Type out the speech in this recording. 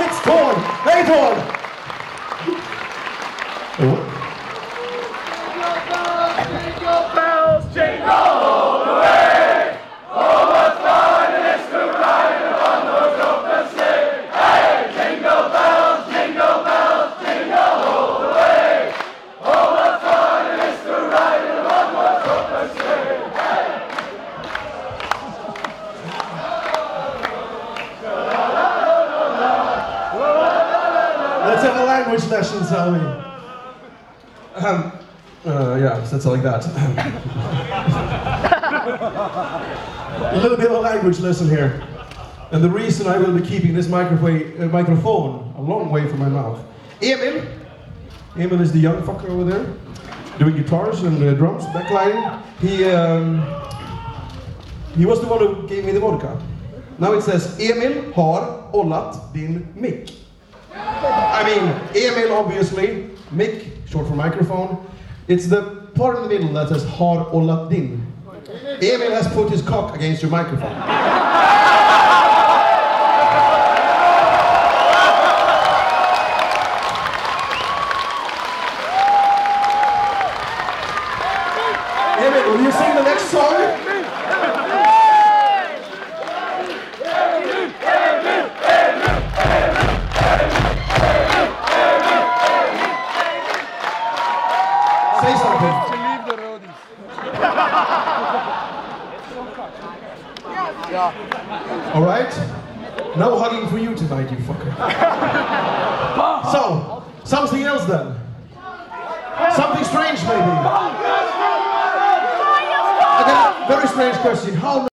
it's Tord. Hey, Tord. Uh, language lesson, shall we? Um, uh, yeah, so it's like that. a little bit of a language lesson here. And the reason I will be keeping this microphone, uh, microphone a long way from my mouth. Emil. Emil is the young fucker over there, doing guitars and uh, drums, backlining. He, um, he was the one who gave me the vodka. Now it says Emil har ollat din mick. I mean, Emil obviously, mic, short for microphone. It's the part in the middle that says har ollat din. Emil has put his cock against your microphone. Emil, will you sing the next song? Say something. To leave the roadies. All right? No hugging for you tonight, you fucker. so, something else then. Something strange, maybe. Okay, very strange question. How